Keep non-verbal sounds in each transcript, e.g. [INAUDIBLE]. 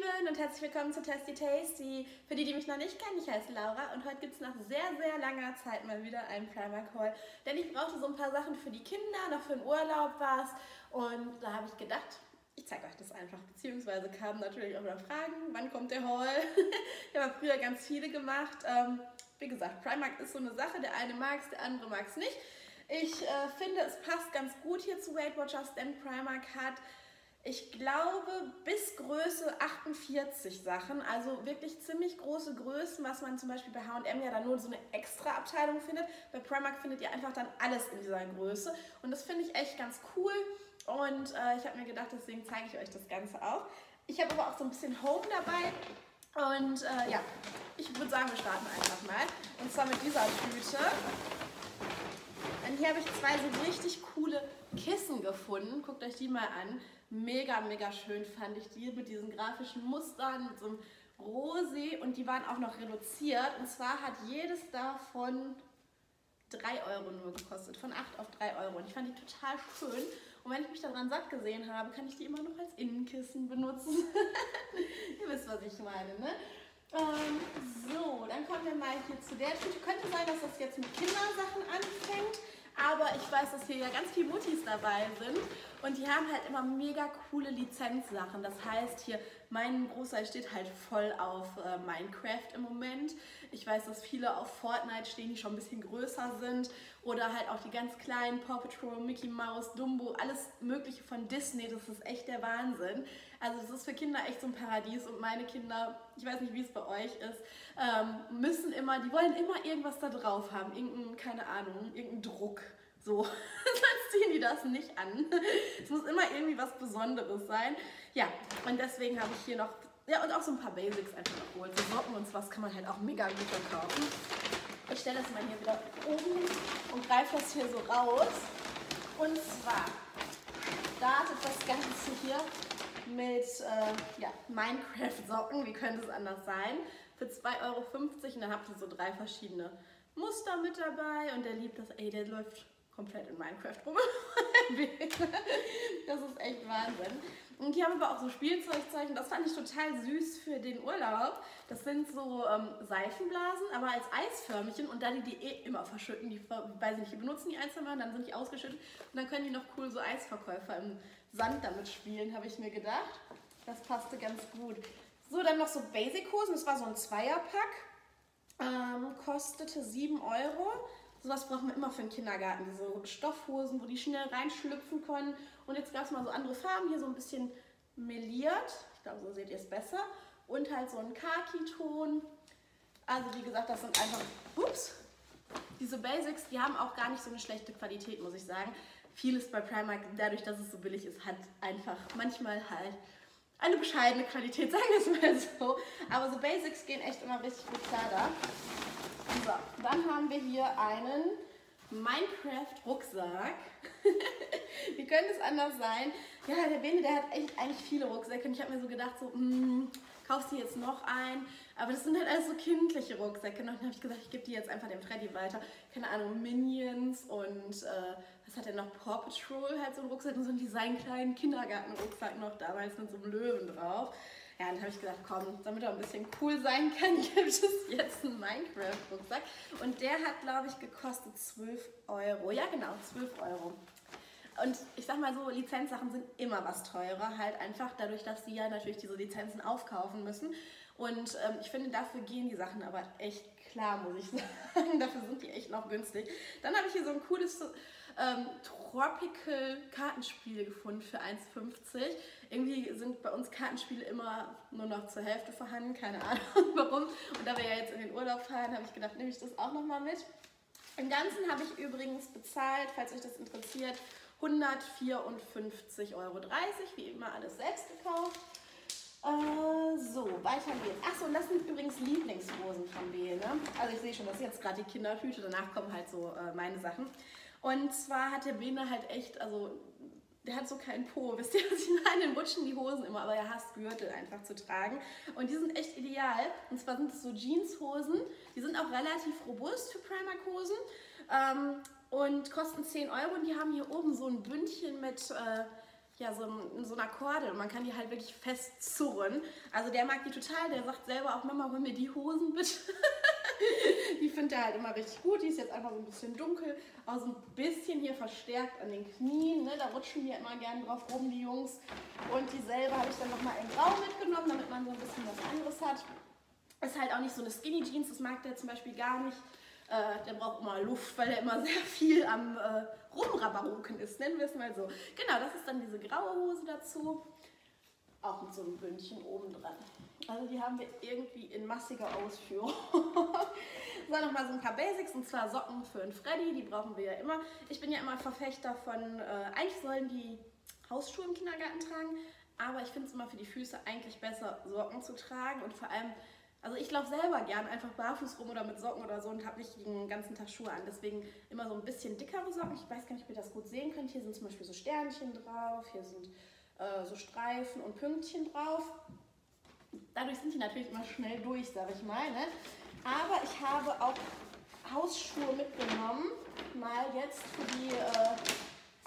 Lieben und herzlich willkommen zu Tasty Tasty. Für die, die mich noch nicht kennen, ich heiße Laura und heute gibt es nach sehr, sehr langer Zeit mal wieder einen Primark Haul. Denn ich brauchte so ein paar Sachen für die Kinder, noch für den Urlaub war es. Und da habe ich gedacht, ich zeige euch das einfach. Beziehungsweise kamen natürlich auch wieder Fragen, wann kommt der Haul? [LAUGHS] ich habe früher ganz viele gemacht. Ähm, wie gesagt, Primark ist so eine Sache, der eine mag es, der andere mag es nicht. Ich äh, finde, es passt ganz gut hier zu Weight Watchers, denn Primark hat ich glaube, bis Größe 48 Sachen, also wirklich ziemlich große Größen, was man zum Beispiel bei H&M ja dann nur so eine extra Abteilung findet. Bei Primark findet ihr einfach dann alles in dieser Größe und das finde ich echt ganz cool und äh, ich habe mir gedacht, deswegen zeige ich euch das Ganze auch. Ich habe aber auch so ein bisschen Home dabei und äh, ja, ich würde sagen, wir starten einfach mal und zwar mit dieser Tüte. Und hier habe ich zwei so richtig coole Kissen gefunden. Guckt euch die mal an. Mega, mega schön fand ich die mit diesen grafischen Mustern, mit so einem Rosé und die waren auch noch reduziert. Und zwar hat jedes davon 3 Euro nur gekostet, von 8 auf 3 Euro. Und ich fand die total schön. Und wenn ich mich daran satt gesehen habe, kann ich die immer noch als Innenkissen benutzen. [LAUGHS] Ihr wisst, was ich meine, ne? Ähm, so, dann kommen wir mal hier zu der Tüte. Könnte sein, dass das jetzt mit Kindersachen anfängt. Aber ich weiß, dass hier ja ganz viele Muttis dabei sind und die haben halt immer mega coole Lizenzsachen. Das heißt hier, mein Großteil steht halt voll auf äh, Minecraft im Moment. Ich weiß, dass viele auf Fortnite stehen, die schon ein bisschen größer sind. Oder halt auch die ganz kleinen Paw Patrol, Mickey Mouse, Dumbo, alles mögliche von Disney. Das ist echt der Wahnsinn. Also das ist für Kinder echt so ein Paradies und meine Kinder, ich weiß nicht, wie es bei euch ist, ähm, müssen immer, die wollen immer irgendwas da drauf haben. Irgendein, keine Ahnung, irgendein Druck. So, [LAUGHS] sonst ziehen die das nicht an. Es muss immer irgendwie was Besonderes sein. Ja, und deswegen habe ich hier noch, ja, und auch so ein paar Basics einfach noch geholt. So Socken und was kann man halt auch mega gut verkaufen. Ich stelle das mal hier wieder oben und greife das hier so raus. Und zwar startet das Ganze hier mit äh, ja, Minecraft-Socken, wie könnte es anders sein, für 2,50 Euro und dann habt ihr so drei verschiedene Muster mit dabei und der liebt das, ey, der läuft komplett in Minecraft rum. [LAUGHS] das ist echt Wahnsinn. Und die haben aber auch so Spielzeugzeichen, das fand ich total süß für den Urlaub. Das sind so ähm, Seifenblasen, aber als Eisförmchen und da die die eh immer verschütten, die, weiß ich nicht, die benutzen die mal, dann sind die ausgeschüttet und dann können die noch cool so Eisverkäufer im Sand damit spielen, habe ich mir gedacht. Das passte ganz gut. So, dann noch so Basic-Hosen, das war so ein Zweierpack, ähm, kostete 7 Euro. Sowas braucht man immer für den Kindergarten, diese Stoffhosen, wo die schnell reinschlüpfen können. Und jetzt gab es mal so andere Farben, hier so ein bisschen meliert. Ich glaube, so seht ihr es besser. Und halt so ein Khaki-Ton. Also wie gesagt, das sind einfach, ups, diese Basics, die haben auch gar nicht so eine schlechte Qualität, muss ich sagen. Vieles bei Primark, dadurch, dass es so billig ist, hat einfach manchmal halt eine bescheidene Qualität, [LAUGHS] sagen wir es mal so. Aber so Basics gehen echt immer richtig gut klar da. So, dann haben wir hier einen Minecraft-Rucksack. [LAUGHS] Wie könnte es anders sein? Ja, der Bene, der hat echt eigentlich viele Rucksäcke und ich habe mir so gedacht, so, mm, kaufst du jetzt noch einen? Aber das sind halt alles so kindliche Rucksäcke. Und dann habe ich gesagt, ich gebe die jetzt einfach dem Freddy weiter. Keine Ahnung, Minions und äh, was hat er noch? Paw Patrol, halt so ein Rucksack und so einen designkleinen Kindergarten-Rucksack noch damals mit so einem Löwen drauf. Ja, dann habe ich gesagt, komm, damit er ein bisschen cool sein kann, [LAUGHS] gibt es jetzt einen Minecraft-Rucksack. Und der hat, glaube ich, gekostet 12 Euro. Ja, genau, 12 Euro. Und ich sag mal so, Lizenzsachen sind immer was teurer, halt einfach dadurch, dass sie ja natürlich diese Lizenzen aufkaufen müssen. Und ähm, ich finde, dafür gehen die Sachen aber echt klar, muss ich [LAUGHS] sagen. dafür sind die echt noch günstig. Dann habe ich hier so ein cooles ähm, Tropical Kartenspiel gefunden für 1,50. Irgendwie sind bei uns Kartenspiele immer nur noch zur Hälfte vorhanden, keine Ahnung [LAUGHS] warum. Und da wir ja jetzt in den Urlaub fahren, habe ich gedacht, nehme ich das auch nochmal mit. Im Ganzen habe ich übrigens bezahlt, falls euch das interessiert, 154,30 Euro. Wie immer alles selbst gekauft. Äh, so, weiter geht's. Achso, und das sind übrigens Lieblingshosen von Beel. Ne? Also ich sehe schon, das ist jetzt gerade die Kindertüte, danach kommen halt so äh, meine Sachen. Und zwar hat der Bene halt echt, also der hat so keinen Po, [LAUGHS] wisst ihr, was ich meine? Den rutschen die Hosen immer, aber er hasst Gürtel einfach zu tragen. Und die sind echt ideal. Und zwar sind es so Jeanshosen. Die sind auch relativ robust für Primark-Hosen. Ähm, und kosten 10 Euro. Und die haben hier oben so ein Bündchen mit, äh, ja, so, ein, so einer Kordel und man kann die halt wirklich fest zurren. Also der mag die total, der sagt selber auch, Mama, hol mir die Hosen bitte. [LAUGHS] die findet er halt immer richtig gut. Die ist jetzt einfach so ein bisschen dunkel, auch so ein bisschen hier verstärkt an den Knien. Ne? Da rutschen die immer gerne drauf rum, die Jungs. Und dieselbe habe ich dann nochmal in Grau mitgenommen, damit man so ein bisschen was anderes hat. Ist halt auch nicht so eine Skinny Jeans, das mag der zum Beispiel gar nicht. Äh, der braucht immer Luft, weil er immer sehr viel am äh, Rumrabaruken ist, nennen wir es mal so. Genau, das ist dann diese graue Hose dazu. Auch mit so einem Bündchen oben dran. Also die haben wir irgendwie in massiger Ausführung. [LAUGHS] so, nochmal so ein paar Basics und zwar Socken für einen Freddy, die brauchen wir ja immer. Ich bin ja immer Verfechter von, äh, eigentlich sollen die Hausschuhe im Kindergarten tragen, aber ich finde es immer für die Füße eigentlich besser, Socken zu tragen und vor allem also ich laufe selber gern einfach barfuß rum oder mit Socken oder so und habe nicht den ganzen Tag Schuhe an. Deswegen immer so ein bisschen dickere Socken. Ich weiß gar nicht, ob ihr das gut sehen könnt. Hier sind zum Beispiel so Sternchen drauf, hier sind äh, so Streifen und Pünktchen drauf. Dadurch sind die natürlich immer schnell durch, sage ich mal. Ne? Aber ich habe auch Hausschuhe mitgenommen. Mal jetzt für die, äh,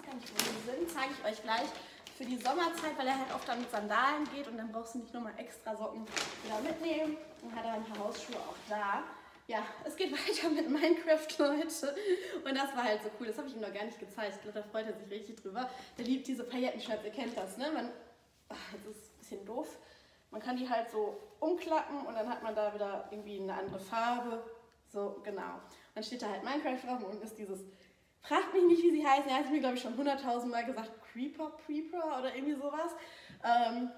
ich weiß nicht, wo die sind, zeige ich euch gleich für die Sommerzeit, weil er halt oft dann mit Sandalen geht und dann brauchst du nicht nochmal extra Socken wieder mitnehmen. Und hat er ein paar Hausschuhe auch da. Ja, es geht [LAUGHS] weiter mit Minecraft, Leute. Und das war halt so cool. Das habe ich ihm noch gar nicht gezeigt. Da freut er sich richtig drüber. Der liebt diese Paillettenshirts, ihr kennt das, ne? Man, ach, jetzt ist ein bisschen doof. Man kann die halt so umklappen und dann hat man da wieder irgendwie eine andere Farbe. So, genau. Dann steht da halt Minecraft drauf und ist dieses Fragt mich nicht, wie sie heißen. Er hat mir, glaube ich, schon hunderttausend Mal gesagt, Creeper, Creeper oder irgendwie sowas. Ähm,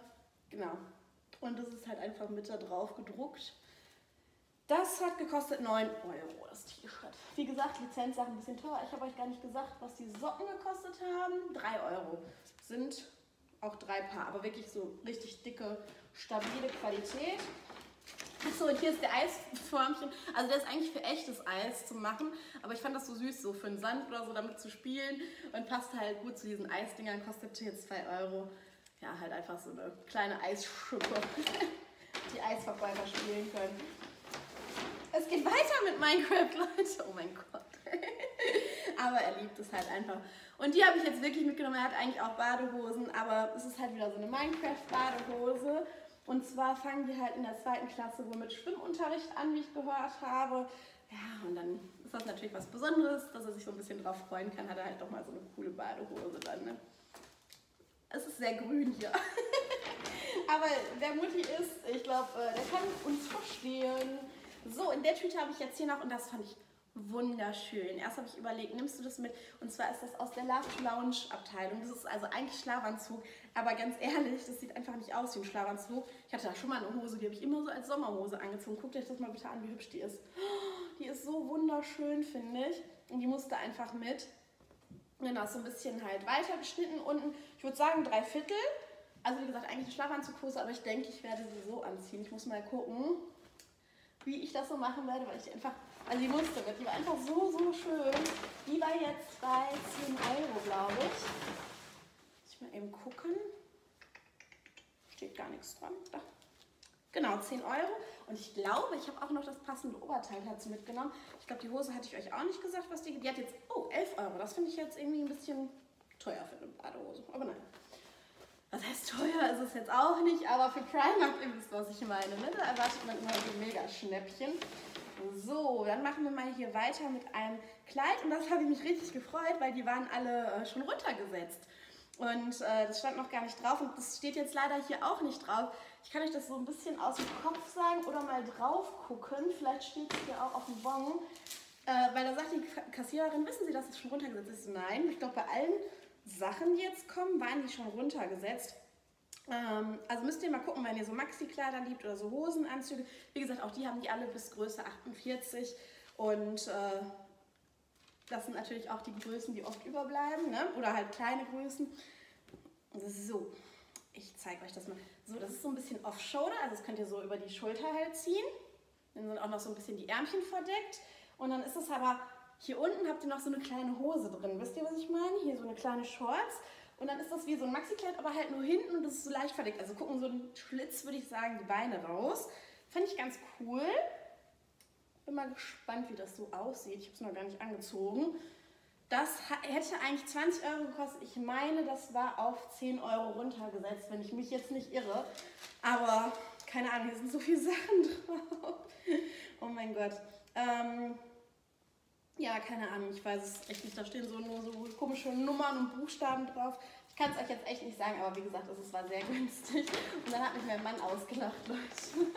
genau. Und das ist halt einfach mit da drauf gedruckt. Das hat gekostet 9 Euro, das T-Shirt. Wie gesagt, Lizenzsachen ein bisschen teuer. Ich habe euch gar nicht gesagt, was die Socken gekostet haben. 3 Euro. Sind auch drei Paar, aber wirklich so richtig dicke, stabile Qualität. Achso, und hier ist der Eisförmchen. Also der ist eigentlich für echtes Eis zu machen, aber ich fand das so süß, so für den Sand oder so damit zu spielen und passt halt gut zu diesen Eisdingern, kostet jetzt 2 Euro. Ja, halt einfach so eine kleine Eisschuppe, [LAUGHS] die Eisverkäufer spielen können. Es geht weiter mit Minecraft, Leute. Oh mein Gott. [LAUGHS] aber er liebt es halt einfach. Und die habe ich jetzt wirklich mitgenommen. Er hat eigentlich auch Badehosen, aber es ist halt wieder so eine Minecraft-Badehose. Und zwar fangen die halt in der zweiten Klasse wohl mit Schwimmunterricht an, wie ich gehört habe. Ja, und dann ist das natürlich was Besonderes, dass er sich so ein bisschen drauf freuen kann, hat er halt doch mal so eine coole Badehose dann. Ne? Es ist sehr grün hier. [LAUGHS] Aber wer Mutti ist, ich glaube, äh, der kann uns verstehen. So, in der Tüte habe ich jetzt hier noch, und das fand ich wunderschön. Erst habe ich überlegt, nimmst du das mit? Und zwar ist das aus der Love Lounge Abteilung. Das ist also eigentlich Schlafanzug, aber ganz ehrlich, das sieht einfach nicht aus wie ein Schlafanzug. Ich hatte da schon mal eine Hose, die habe ich immer so als Sommerhose angezogen. Guckt euch das mal bitte an, wie hübsch die ist. Die ist so wunderschön, finde ich. Und die musste einfach mit. Genau, so ein bisschen halt weiter geschnitten unten. Ich würde sagen drei Viertel. Also wie gesagt, eigentlich eine Schlafanzughose, aber ich denke, ich werde sie so anziehen. Ich muss mal gucken, wie ich das so machen werde, weil ich einfach also die musste mit, die war einfach so, so schön. Die war jetzt bei 10 Euro, glaube ich. Muss ich mal eben gucken. Steht gar nichts dran. Da. Genau, 10 Euro. Und ich glaube, ich habe auch noch das passende Oberteil dazu mitgenommen. Ich glaube, die Hose hatte ich euch auch nicht gesagt, was die... Die hat jetzt, oh, 11 Euro. Das finde ich jetzt irgendwie ein bisschen teuer für eine Badehose. Aber nein. Was heißt teuer ist es jetzt auch nicht, aber für Primark, ihr wisst, was ich meine. Ne? Da erwartet man immer so mega Schnäppchen. So, dann machen wir mal hier weiter mit einem Kleid und das habe ich mich richtig gefreut, weil die waren alle äh, schon runtergesetzt. Und äh, das stand noch gar nicht drauf und das steht jetzt leider hier auch nicht drauf. Ich kann euch das so ein bisschen aus dem Kopf sagen oder mal drauf gucken. Vielleicht steht es hier auch auf dem Bon. Äh, weil da sagt die Kassiererin, wissen Sie, dass es schon runtergesetzt ist? Nein, ich glaube bei allen Sachen, jetzt kommen, waren die schon runtergesetzt. Ähm, also müsst ihr mal gucken, wenn ihr so Maxi-Kleider liebt oder so Hosenanzüge. Wie gesagt, auch die haben die alle bis Größe 48 und äh, das sind natürlich auch die Größen, die oft überbleiben, ne? oder halt kleine Größen. So, ich zeige euch das mal. So, das ist so ein bisschen off-shoulder, also das könnt ihr so über die Schulter halt ziehen. Dann sind auch noch so ein bisschen die Ärmchen verdeckt. Und dann ist es aber, hier unten habt ihr noch so eine kleine Hose drin. Wisst ihr, was ich meine? Hier so eine kleine Shorts. Und dann ist das wie so ein Maxi-Kleid, aber halt nur hinten und das ist so leicht verdeckt. Also gucken so ein Schlitz, würde ich sagen, die Beine raus. Fand ich ganz cool. Bin mal gespannt, wie das so aussieht. Ich habe es noch gar nicht angezogen. Das hätte eigentlich 20 Euro gekostet. Ich meine, das war auf 10 Euro runtergesetzt, wenn ich mich jetzt nicht irre. Aber keine Ahnung, hier sind so viele [LAUGHS] Sachen drauf. Oh mein Gott. Ähm, ja, keine Ahnung, ich weiß es echt nicht. Da stehen so nur so komische Nummern und Buchstaben drauf. Ich kann es euch jetzt echt nicht sagen, aber wie gesagt, es war sehr [LAUGHS] günstig. Und dann hat mich mein Mann ausgelacht, Leute.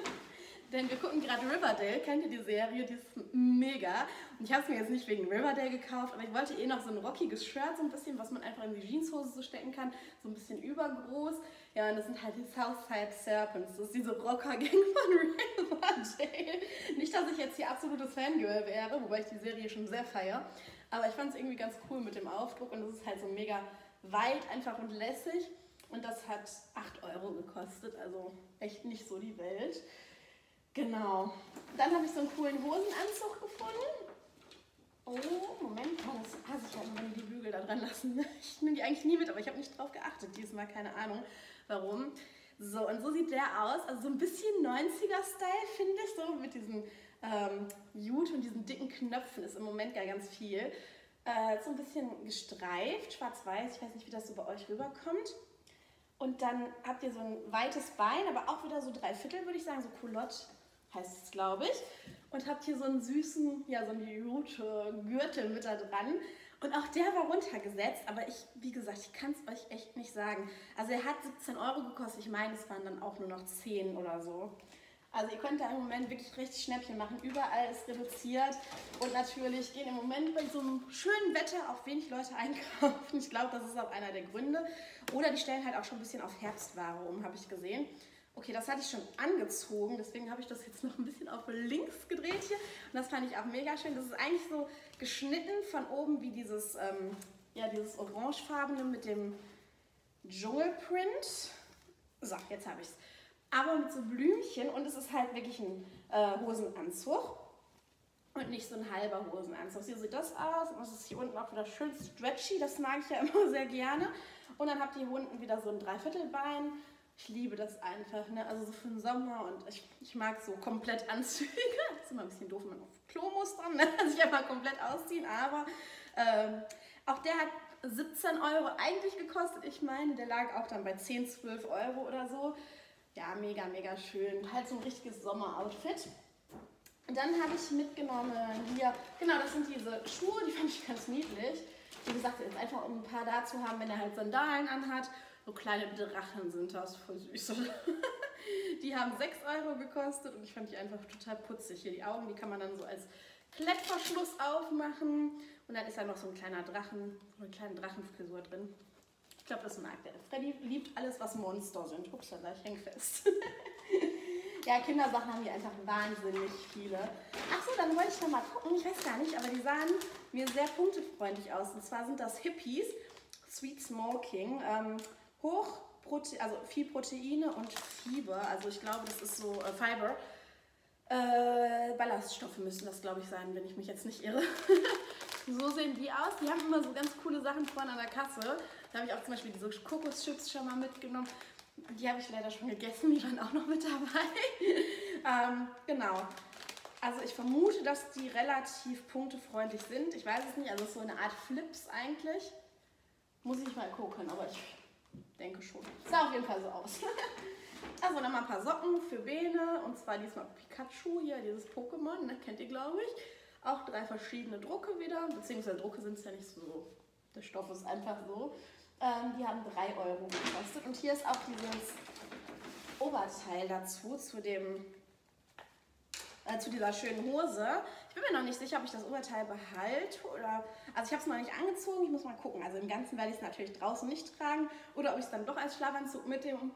Denn wir gucken gerade Riverdale. Kennt ihr die Serie? Die ist mega. Und ich habe es mir jetzt nicht wegen Riverdale gekauft, aber ich wollte eh noch so ein rockiges Shirt, so ein bisschen, was man einfach in die Jeanshose so stecken kann. So ein bisschen übergroß. Ja, und das sind halt die Southside Serpents. Das ist diese Rocker-Gang von [LAUGHS] Riverdale. Nicht, dass ich jetzt hier absolutes Fangirl wäre, wobei ich die Serie schon sehr feiere. Aber ich fand es irgendwie ganz cool mit dem Aufdruck und es ist halt so mega weit, einfach und lässig. Und das hat 8 Euro gekostet, also echt nicht so die Welt. Genau. Dann habe ich so einen coolen Hosenanzug gefunden. Oh, Moment, oh, das hasse ich halt, wenn die Bügel da dran lassen. Ich nehme die eigentlich nie mit, aber ich habe nicht drauf geachtet diesmal, keine Ahnung warum. So, und so sieht der aus. Also so ein bisschen 90er-Style, finde ich, so mit diesem ähm, Jute und diesen dicken Knöpfen ist im Moment gar ganz viel. Äh, so ein bisschen gestreift, schwarz-weiß, ich weiß nicht, wie das so bei euch rüberkommt. Und dann habt ihr so ein weites Bein, aber auch wieder so drei Viertel, würde ich sagen, so Culotte heißt es, glaube ich. Und habt hier so einen süßen, ja, so einen Jute-Gürtel mit da dran. Und auch der war runtergesetzt, aber ich, wie gesagt, ich kann es euch echt nicht sagen. Also er hat 17 Euro gekostet, ich meine, es waren dann auch nur noch 10 oder so. Also ihr könnt da im Moment wirklich richtig Schnäppchen machen. Überall ist reduziert. Und natürlich gehen im Moment bei so einem schönen Wetter auch wenig Leute [LAUGHS] einkaufen. Ich glaube, das ist auch einer der Gründe. Oder die stellen halt auch schon ein bisschen auf Herbstware um, habe ich gesehen. Okay, das hatte ich schon angezogen, deswegen habe ich das jetzt noch ein bisschen auf links gedreht hier. Und das fand ich auch mega schön. Das ist eigentlich so geschnitten von oben wie dieses, ähm, ja, dieses orangefarbene mit dem Dschungelprint. So, jetzt habe ich es. Aber mit so Blümchen und es ist halt wirklich ein äh, Hosenanzug und nicht so ein halber Hosenanzug. So sieht das aus und es ist hier unten auch wieder schön stretchy, das mag ich ja [LAUGHS] immer sehr gerne. Und dann habt ihr hier unten wieder so ein Dreiviertelbein ich liebe das einfach, ne? also so für den Sommer und ich, ich mag so komplett Anzüge. Das ist immer ein bisschen doof, wenn man auf Klo muss dann, ne? [LAUGHS] sich einfach komplett ausziehen, aber ähm, auch der hat 17 Euro eigentlich gekostet. Ich meine, der lag auch dann bei 10, 12 Euro oder so. Ja, mega, mega schön. Halt so ein richtiges Sommeroutfit. Und dann habe ich mitgenommen hier, genau, das sind diese Schuhe, die fand ich ganz niedlich. Wie gesagt, jetzt einfach um ein paar da zu haben, wenn er halt Sandalen anhat so kleine Drachen sind das, voll süß. [LAUGHS] die haben 6 Euro gekostet und ich fand die einfach total putzig. Hier die Augen, die kann man dann so als Klettverschluss aufmachen. Und dann ist da noch so ein kleiner Drachen, so eine kleine Drachenfrisur drin. Ich glaube, das mag der. Freddy liebt alles, was Monster sind. Upsala, ich häng fest. [LAUGHS] ja, Kindersachen haben hier einfach wahnsinnig viele. Achso, dann wollte ich noch mal gucken. Ich weiß gar nicht, aber die sahen mir sehr punktefreundlich aus. Und zwar sind das Hippies. Sweet Smoking. Ähm, hoch, also viel Proteine und Fieber. Also ich glaube, das ist so äh, Fiber. Äh, Ballaststoffe müssen das, glaube ich, sein, wenn ich mich jetzt nicht irre. [LAUGHS] so sehen die aus. Die haben immer so ganz coole Sachen vorne an der Kasse. Da habe ich auch zum Beispiel diese Kokoschips schon mal mitgenommen. Die habe ich leider schon gegessen, die waren auch noch mit dabei. [LAUGHS] ähm, genau. Also ich vermute, dass die relativ punktefreundlich sind. Ich weiß es nicht, also so eine Art Flips eigentlich. Muss ich mal gucken, aber ich denke schon. Sah auf jeden Fall so aus. [LAUGHS] also nochmal ein paar Socken für Bene und zwar diesmal Pikachu hier, dieses Pokémon, ne, kennt ihr glaube ich. Auch drei verschiedene Drucke wieder, beziehungsweise Drucke sind es ja nicht so, der Stoff ist einfach so. Ähm, die haben 3 Euro gekostet und hier ist auch dieses Oberteil dazu, zu dem äh, zu dieser schönen Hose. Ich bin mir noch nicht sicher, ob ich das Oberteil behalte oder. Also ich habe es noch nicht angezogen, ich muss mal gucken. Also im Ganzen werde ich es natürlich draußen nicht tragen oder ob ich es dann doch als Schlafanzug mit dem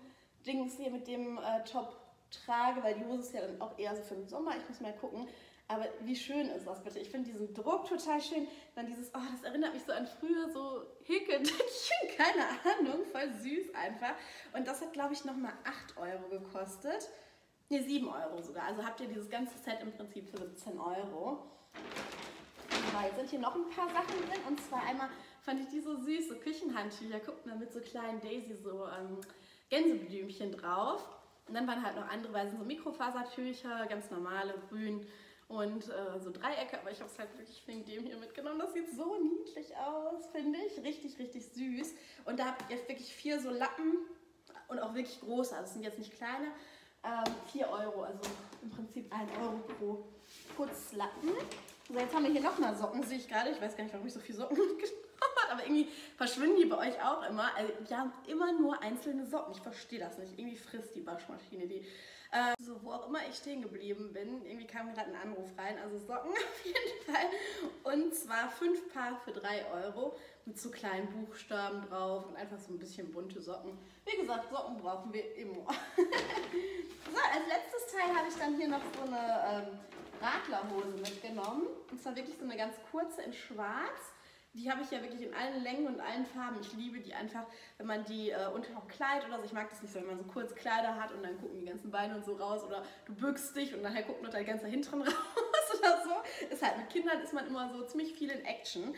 Dings hier, mit dem äh, Top trage, weil die Hose ist ja dann auch eher so für den Sommer. Ich muss mal gucken. Aber wie schön ist das bitte? Ich finde diesen Druck total schön. Dann dieses, oh, das erinnert mich so an früher, so Häkeldeckchen, [LAUGHS] keine Ahnung, voll süß einfach. Und das hat, glaube ich, nochmal 8 Euro gekostet. Ne, 7 Euro sogar. Also habt ihr dieses ganze Set im Prinzip für 17 Euro. Weil sind hier noch ein paar Sachen drin. Und zwar einmal fand ich die so süß, so Küchenhandtücher. Guckt mal, mit so kleinen Daisy, so ähm, Gänseblümchen drauf. Und dann waren halt noch andere, weil sind so Mikrofasertücher, ganz normale, grün. und äh, so Dreiecke, aber ich habe es halt wirklich wegen dem hier mitgenommen. Das sieht so niedlich aus, finde ich. Richtig, richtig süß. Und da habt ihr wirklich vier so Lappen und auch wirklich große, also es sind jetzt nicht kleine. Ähm, 4 Euro, also im Prinzip 1 Euro pro Putzlappen. So, jetzt haben wir hier noch mal Socken, sehe ich gerade. Ich weiß gar nicht, warum ich so viele Socken [LAUGHS] mitgenommen habe, aber irgendwie verschwinden die bei euch auch immer. Also, wir haben immer nur einzelne Socken. Ich verstehe das nicht. Irgendwie frisst die Waschmaschine die. Äh, so, wo auch immer ich stehen geblieben bin, irgendwie kam gerade ein Anruf rein. Also Socken [LAUGHS] auf jeden Fall. Und zwar fünf Paar für 3 Euro mit so kleinen Buchstaben drauf und einfach so ein bisschen bunte Socken. Wie gesagt, Socken brauchen wir immer. [LAUGHS] so, als letztes Teil habe ich dann hier noch so eine ähm, Radlerhose mitgenommen. Und zwar wirklich so eine ganz kurze in schwarz. Die habe ich ja wirklich in allen Längen und allen Farben. Ich liebe die einfach, wenn man die äh, unter einem Kleid oder so. Ich mag das nicht so, wenn man so kurz Kleider hat und dann gucken die ganzen Beine und so raus. Oder du bückst dich und nachher guckt noch dein ganzer Hintern [LAUGHS] raus oder so. Ist halt mit Kindern ist man immer so ziemlich viel in Action.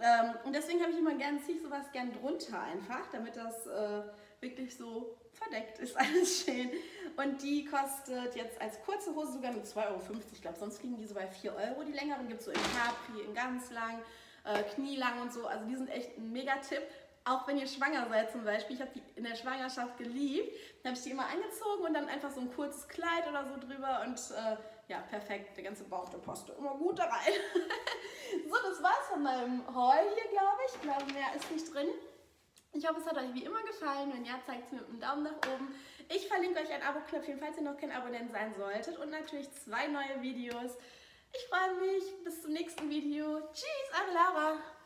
Ähm, und deswegen habe ich immer gern, ziehe ich sowas gern drunter einfach, damit das äh, wirklich so verdeckt ist, [LAUGHS] alles schön. Und die kostet jetzt als kurze Hose sogar nur 2,50 Euro. Ich glaube, sonst liegen die so bei 4 Euro. Die längeren gibt es so in Capri, in ganz lang äh, knielang und so. Also die sind echt ein Mega-Tipp. Auch wenn ihr schwanger seid zum Beispiel, ich habe die in der Schwangerschaft geliebt, dann habe ich die immer angezogen und dann einfach so ein kurzes Kleid oder so drüber und äh, ja, perfekt, der ganze Bauch, der passte immer gut da rein. [LAUGHS] so, das war's von meinem Haul hier, glaube ich. Ich glaube, mehr ist nicht drin. Ich hoffe, es hat euch wie immer gefallen. Wenn ja, zeigt es mir mit einem Daumen nach oben. Ich verlinke euch ein Abo-Knöpfchen, falls ihr noch kein Abonnent sein solltet. Und natürlich zwei neue Videos. Ich freue mich. Bis zum nächsten Video. Tschüss, eure Laura.